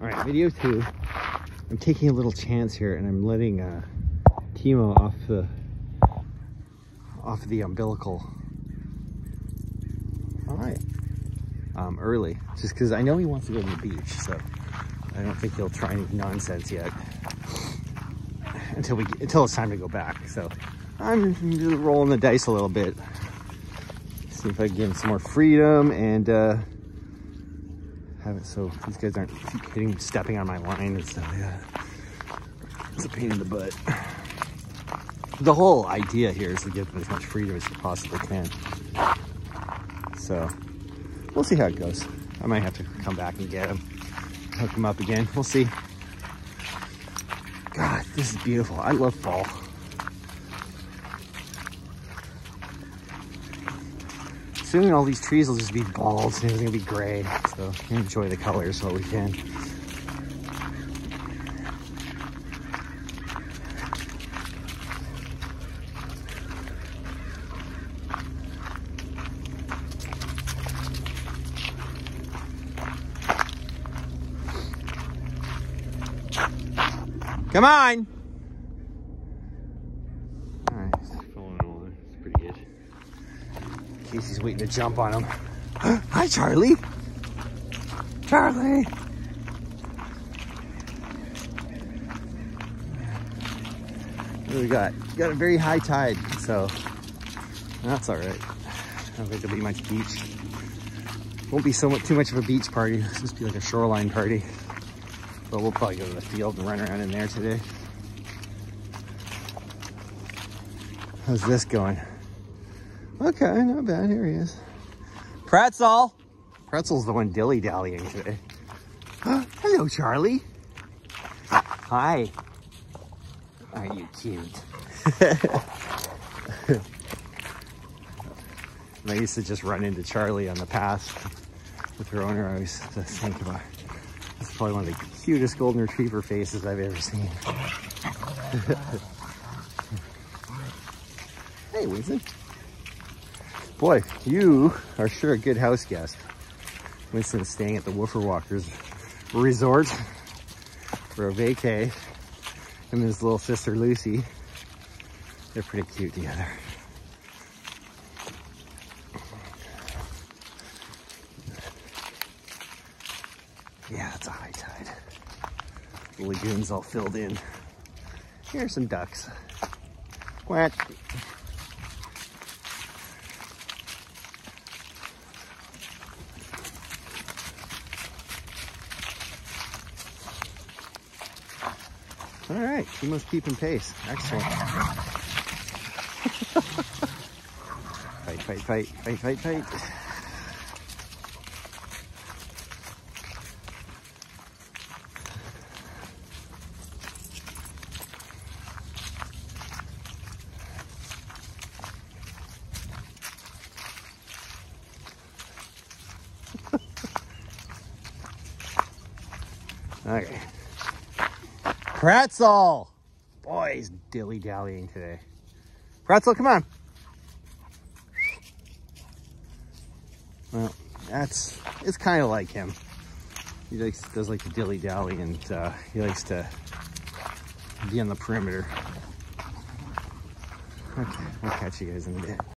All right, video two. I'm taking a little chance here and I'm letting uh, Teemo off the off the umbilical. All right, um, early, just because I know he wants to go to the beach, so I don't think he'll try any nonsense yet until we until it's time to go back. So I'm just rolling the dice a little bit, see if I can give him some more freedom and. Uh, have it so these guys aren't hitting, stepping on my line and stuff. Yeah, it's a pain in the butt. The whole idea here is to give them as much freedom as you possibly can. So we'll see how it goes. I might have to come back and get them, hook them up again. We'll see. God, this is beautiful. I love fall. Soon all these trees will just be bald and everything will be gray. So enjoy the colors while we can. Come on! Kasey's waiting to jump on him. Hi, Charlie. Charlie. What do we got? We got a very high tide, so that's all right. I don't think there'll be much beach. Won't be so much, too much of a beach party. This just be like a shoreline party. But we'll probably go to the field and run around in there today. How's this going? Okay, not bad. Here he is. Pretzel. Pretzel's the one dilly-dallying today. Hello, Charlie. Hi. Are you cute? I used to just run into Charlie on the path with her owner. I always just think about It's probably one of the cutest golden retriever faces I've ever seen. hey, Winston. Boy, you are sure a good house guest. Winston's staying at the Woofer Walkers Resort for a vacay. And his little sister Lucy. They're pretty cute together. Yeah, it's a high tide. The lagoon's all filled in. Here's some ducks. Quack. All right, she must keep in pace. Excellent. fight, fight, fight, fight, fight, fight. okay. Pretzel. Boy, he's dilly-dallying today. Pretzel, come on. Well, that's, it's kind of like him. He likes, does like to dilly-dally and uh, he likes to be on the perimeter. Okay, I'll catch you guys in a bit.